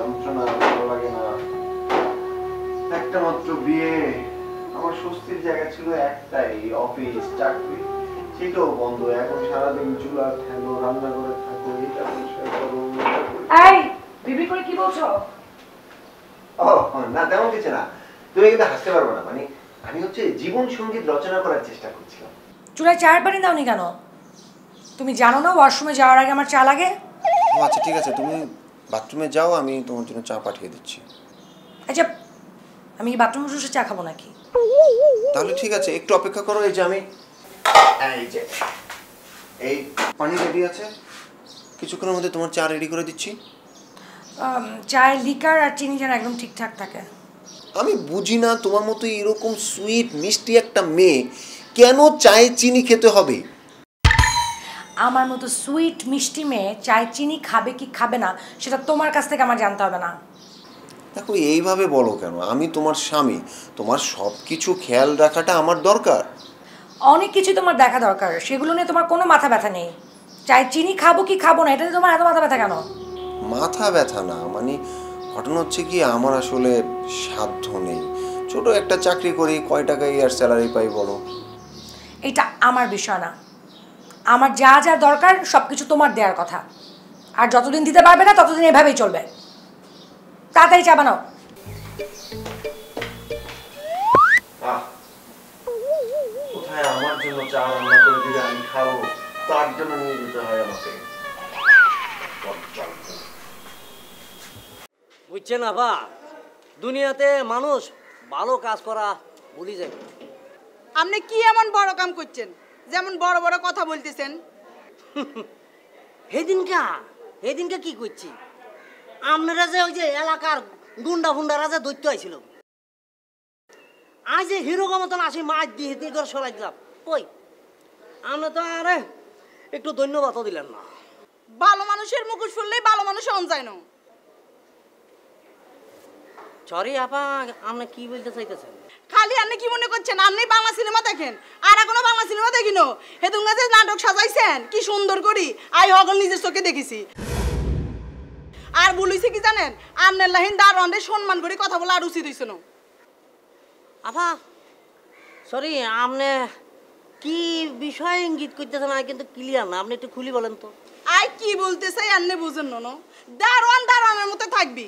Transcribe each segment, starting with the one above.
যন্ত্রণা ভালো লাগে না। একটা মাত্র বিয়ে। আমার স্বস্তির জায়গা ছিল একটাই অফিস চাকরি। সেটাও বন্ধ। এখন সারাদিন চুলা ঠেলো রান্না করে থাকো এটা পরিষ্কার করো এই বিবি করে কি বলছো? ও না তেমন কিছু না। তুমি কিন্তু হাসতে পারব না। মানে আমি হচ্ছে জীবন সংগীত রচনা করার চেষ্টা করছিলাম। চুলায় চায়ের পানি দাওনি কেন? তুমি জানো না ওয়াশরুমে যাওয়ার আগে আমার চা লাগে? ও আচ্ছা ঠিক আছে। তুমি বাথরুমে যাও আমি তোমার জন্য চা পাঠিয়ে দিচ্ছি। আচ্ছা আমি কি বাথরুমে বসে চা খাব নাকি? তাহলে ঠিক আছে একটু অপেক্ষা করো এই যে আমি এই যে। এই পানি রেডি আছে। কিছুক্ষণের মধ্যে তোমার চা রেডি করে দিচ্ছি। চায়ের লিকার আর চিনি যেন একদম ঠিকঠাক থাকে। আমি বুঝি না তোমার মতো এরকম সুইট মিষ্টি একটা মেয়ে কেন চায়ে চিনি খেতে হবে? আমার মতো সুইট মিষ্টি মেয়ে চায় চিনি খাবে কি খাবে না সেটা তোমার কাছ থেকে আমার জানতে হবে না। দেখো এইভাবে বলো কেন? আমি তোমার স্বামী তোমার সব কিছু খেয়াল রাখাটা আমার দরকার। অনেক কিছু তোমার দেখা দরকার সেগুলো নিয়ে তোমার কোনো মাথা ব্যথা নেই। চাই চিনি খাব কি খাব না এটাতে তোমার এত মাথা ব্যথা কেন? মাথা ব্যথা না মানে ঘটনা হচ্ছে কি আমার আসলে সাধ্য নেই। ছোট একটা চাকরি করি কয় টাকা ইয়ার স্যালারি পাই বলো? এটা আমার বিষয় না। আমার যা যা দরকার সব কিছু তোমার দেওয়ার কথা। আর যতদিন দিতে পারবে না ততদিন এভাবেই চলবে। তাড়াতাড়ি চা বানাও। কোথায় আমার জন্য চা রান্না করে দিলে আমি খাব? তার জন্য নিয়ে যেতে হয় আমাকে। বুঝছেন আবা দুনিয়াতে মানুষ ভালো কাজ করা ভুলি যায়। আপনি কি এমন বড় কাম করছেন? যেমন বড় বড় কথা বলতেছেন। সেদিনকা সেদিনকে কি করছি? আপনারা যে ওই যে এলাকার গুন্ডা ফুন্ডারা যে দৈত্য আইছিল। আজ যে হিরোগা মতন আসি মাছ দিয়ে দিয়ে করে সরাই দিলাম। কই? আমরা তো আরে একটু ধন্যবাদও দিলেন না। ভালো মানুষের মুখোশ ফুললেই ভালো মানুষ হন যায় না। সরি আপা আপনি কি বলতে চাইতেছেন? খালি আপনি কি মনে করছেন? আপনি বাংলা সিনেমা দেখেন? আর এখনও বাংলা সিনেমা দেখিনো? হেতুঙ্গা যে নাটক সাজাইছেন? কি সুন্দর করি? আই হগল নিজের চোখে দেখেছি। আর বলিছে কি জানেন? আপনার লাহিন দারোয়ানরে সম্মান করে কথা বলা আর উচিত হইছে না। আপা সরি আপনি কি বিষয় ইঙ্গিত করতেছেন? আমি কিন্তু ক্লিয়ার না। আপনি একটু খুলি বলেন তো। আই কি বলতে চাই আপনি বুঝেন না? দারোয়ান দারোয়ানের মতো থাকবি।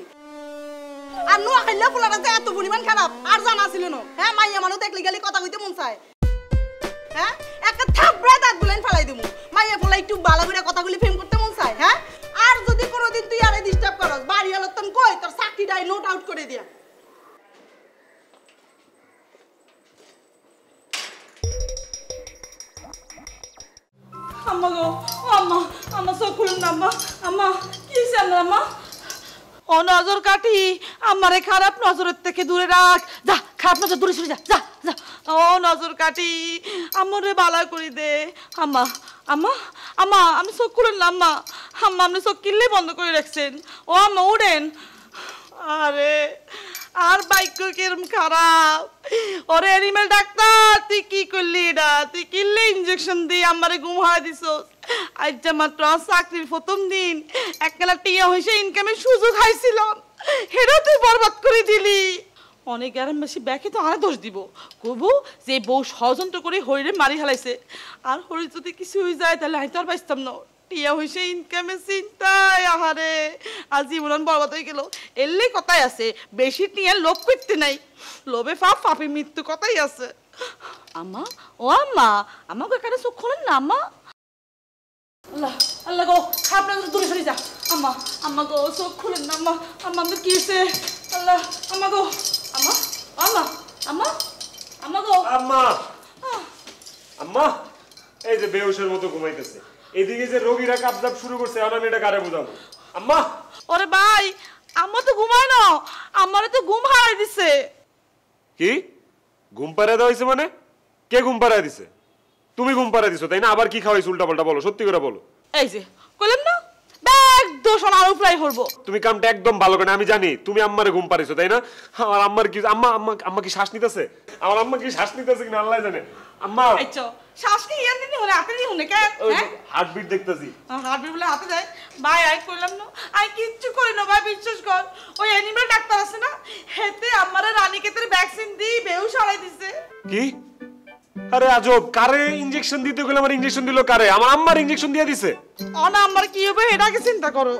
আর নোয়া খাইলে পোলাটা যে এত পরিমাণ খারাপ, আর জানা ছিল না। হ্যাঁ মাইয়া মানুষ দেখলে গেলে কথা কইতে মন চায়। হ্যাঁ একটা থাপড়া দাঁত গুলেন ফেলাই দিমু। মাইয়া পোলা একটু ভালো করে কথাগুলি ফেম করতে মন চায় হ্যাঁ? আর যদি কোনোদিন তুই আরে ডিস্টার্ব করস, বাড়ি আলোতন কই, তোর চাকরিটাই নোট আউট করে দিয়া। আম্মা গো আম্মা আম্মা চোখ খুলুন আম্মা। আম্মা, কি হয়েছে আম্মা? ও নজর কাটি, আমারে খারাপ নজরের থেকে দূরে রাখ। যা, খারাপ নজর, দূরে সরে যা যা ও নজর কাটি, আমারে বালা করে দে। আম্মা আম্মা আম্মা, আমি চোখ খুলেন না, আম্মা। আম্মা, আপনি চোখ কিনলে বন্ধ করে রাখছেন। ও আম্মা উড়েন আরে, আর বাইক কিরম খারাপ। ওরে অ্যানিমেল ডাক্তার, তুই কি করলি এটা? তুই কিনলে ইঞ্জেকশন দিয়ে আমারে ঘুম হয় দিস আজ মাত্র আর চাকরির প্রথম দিন। একবেলা টিয়া হয়েছে ইনকামের সুযোগ হাইছিলাম। হেরা তুই বরবাদ করে দিলি। অনেক আরাম বেশি ব্যাকে তো আর দোষ দিব। কবু, যে বউ ষড়যন্ত্র করে হরিরে মারি হালাইছে। আর হরি যদি কিছু হয়ে যায়, তাহলে আমি তো আর বাঁচতাম না। টিয়া হইছে ইনকামের চিন্তায়, আহারে। আজ জীবন বরবাদ হয়ে গেল। এলেই কথাই আছে, বেশি টিয়া লোভ করতে নাই। লোভে ফাপ, ফাপে মৃত্যু কথাই আছে। আম্মা, ও আম্মা, আমাকে এখানে চোখ খোলেন না, আম্মা? আল্লাহ আল্লাহ গো খাপ না দূরে সরে যা। আম্মা আম্মা গো চোখ খুলেন না আম্মা আম্মা আমাদের কি হয়েছে আল্লাহ আম্মা গো আম্মা আম্মা আম্মা আম্মা গো। আম্মা। আম্মা এই যে বেহুশের মতো ঘুমাইতেছে। এদিকে যে রোগীরা কাপজাপ শুরু করছে আমি এটা কারে বুঝাবো? আম্মা। ওরে ভাই আম্মা তো ঘুমায় না। আমারে তো ঘুম হারাই দিছে। কি? ঘুম পাড়ায় দেওয়া হয়েছে মানে? কে ঘুম পাড়ায় দিছে? তুমি ঘুম পাড়ায় দিছো তাই না? আবার কি খাওয়াইছো উল্টা পাল্টা বলো সত্যি করে বলো। এই যে কইলাম না? ব্যাগ করব। তুমি কামটা একদম ভালো করে আমি জানি তুমি আম্মারে ঘুম পাড়াইছো তাই না? আমার আম্মার কি আম্মা আম্মা আম্মা কি শ্বাস নিতেছে? আমার আম্মা কি শ্বাস নিতেছে কিনা আল্লাহ জানে। আম্মা শ্বাস কি ইয়ান দিনি হলে কেন? হ্যাঁ? হার্টবিট দেখতেছি। হার্টবিট বলে হাতে যায় ভাই আই করলাম না আই কিচ্ছু করি না ভাই বিশ্বাস কর। ওই অ্যানিমেল ডাক্তার আছে না? হেতে আমারে রানীকেতের ভ্যাকসিন দিই বেউ হারাই দিছে। কি? আরে আজব কারে ইনজেকশন দিতে গেলে আমার ইনজেকশন দিল কারে? আমার আম্মার ইনজেকশন দিয়ে দিছে। অনা আমার কি হবে? এটাকে চিন্তা করো।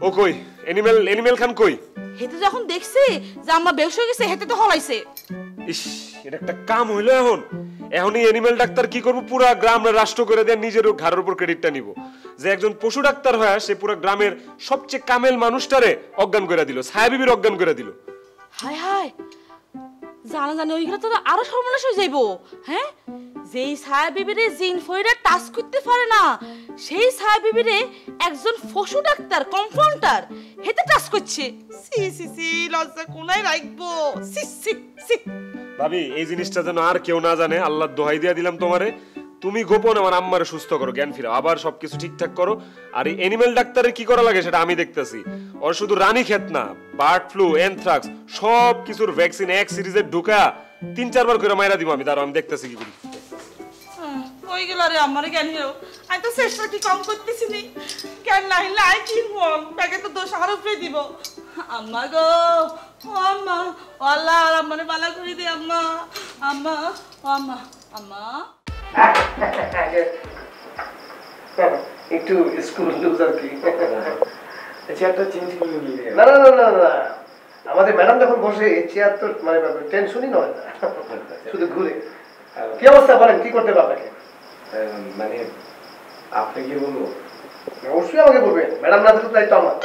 ও কই? এনিমেল এনিমেল খান কই? হেতে যখন দেখছি যে আম্মা বেহুশ হয়ে গেছে হেতে তো হলাইছে। ইস এটা একটা কাম হইল এখন। এখনই এনিমেল ডাক্তার কি করব? পুরা গ্রাম রাষ্ট্র করে দেয় নিজের ঘাড়ের উপর ক্রেডিটটা নিব। যে একজন পশু ডাক্তার হয় সে পুরো গ্রামের সবচেয়ে কামেল মানুষটারে অজ্ঞান করে দিল সাহেবিবির অজ্ঞান করে দিল। হায় হায় জানা জানি ওইখানে তো আরও সর্বনাশ হয়ে যাইবো। হ্যাঁ? যেই ছায়া বিবিরে জিন ফইরা টাচ করতে পারে না সেই ছায়া বিবিরে একজন পশু ডাক্তার কম্পাউন্ডার হেতে টাচ করছে। সি সি সি লজ্জা কোনায় রাখব? সি সি সি ভাবি এই জিনিসটা যেন আর কেউ না জানে আল্লাহ দোহাই দিয়া দিলাম তোমারে। তুমি গোপন আমার আম্মারে সুস্থ করো, জ্ঞান ফিরাও। আবার সবকিছু ঠিকঠাক করো। আর এই এনিমেল ডাক্তারের কি করা লাগে সেটা আমি দেখতেছি। ওর শুধু রানী খেত না বার্ড ফ্লু এনথ্রাক্স সব কিছুর ভ্যাকসিন এক সিরিজে ঢুকা, তিন, চারবার করে মাইরা দিব আমি। দাঁড়াও, আমি দেখতেছি কি করি। আমার জ্ঞান তো চেষ্টা কি কম করতেছি দোষ আম্মা গো আম্মা আমার বালা দে আম্মা আম্মা। একটু স্কুল লুজ আর কি চেয়ারটা চেঞ্জ করে নিয়ে না না না না আমাদের ম্যাডাম যখন বসে চেয়ার তো মানে টেনশনই নয় না। শুধু ঘুরে। কি অবস্থা বলেন কি করতে আপনাকে? মানে আপনি কি বলব? অবশ্যই আমাকে বলবেন। ম্যাডাম না থাকলে দায়িত্ব আমার।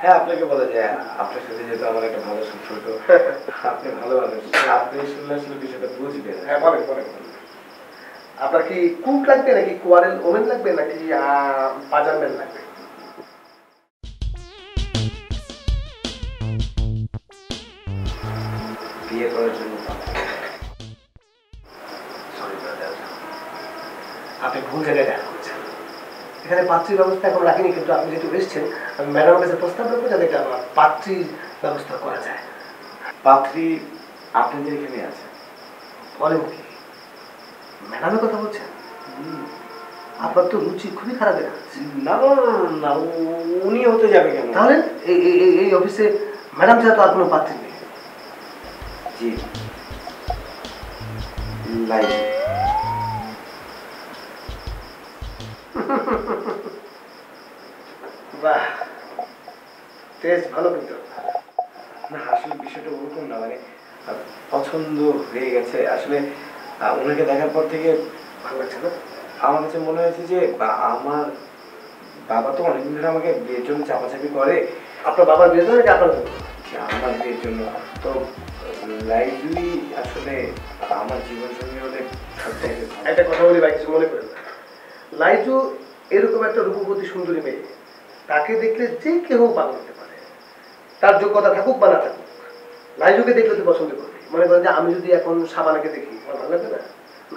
হ্যাঁ আপনাকে বলা যায়। আপনার সাথে যেহেতু আমার একটা ভালো সম্পর্ক আপনি ভালো মানুষ। আপনি শুনলে আসলে বিষয়টা বুঝবেন। হ্যাঁ বলেন বলেন। আপনার কি কুক লাগবে নাকি কোয়ারেল ওমেন লাগবে নাকি পাজারম্যান লাগবে? বিয়ে করার জন্য আপনি ভুল জায়গায় দেখা করছেন। এখানে পাত্রীর ব্যবস্থা এখন রাখিনি কিন্তু আপনি যেহেতু এসেছেন আমি ম্যাডামের কাছে প্রস্তাব রাখব যাতে আমার পাত্রীর ব্যবস্থা করা যায়। পাত্রী আপনাদের এখানে আছে? বলেন কি? ম্যাডামের কথা বলছেন আপনার তো রুচি খুবই খারাপ না না উনি হতে যাবে কেন? তাহলে এই অফিসে ম্যাডাম ছাড়া তো আর কোনো পাত্রী নেই। জি। লাইভ বাহ টেস্ট ভালো কিন্তু। না আসলে বিষয়টা ওরকম না মানে পছন্দ হয়ে গেছে। আসলে ওনাকে দেখার পর থেকে ভালো লাগছে না আমার কাছে মনে হয়েছে যে আমার বাবা তো অনেকদিন ধরে আমাকে বিয়ের জন্য চাপাচাপি করে। আপনার বাবার বিয়ে নাকি আপনার আমার বিয়ের জন্য। তো লাইভলি আসলে আমার জীবন সঙ্গী হলে। একটা কথা বলি ভাই কিছু মনে করেন লাইজু এরকম একটা রূপবতী সুন্দরী মেয়ে। তাকে দেখলে যে কেউ পাগল হতে পারে। তার যোগ্যতা থাকুক বা না থাকুক লাইজুকে দেখলে তো পছন্দ করবে। মনে করেন যে আমি যদি এখন সাবানাকে দেখি, আমার ভালো লাগবে না?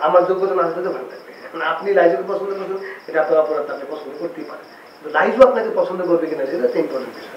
আমার যোগ্যতা না থাকলে ভালো লাগবে। আপনি লাইজুকে পছন্দ করছেন এটা আপনার অপরাধ, আপনি পছন্দ করতেই পারেন। লাইজু আপনাকে পছন্দ করবে কিনা, সেটা ইম্পর্টেন্ট বিষয়।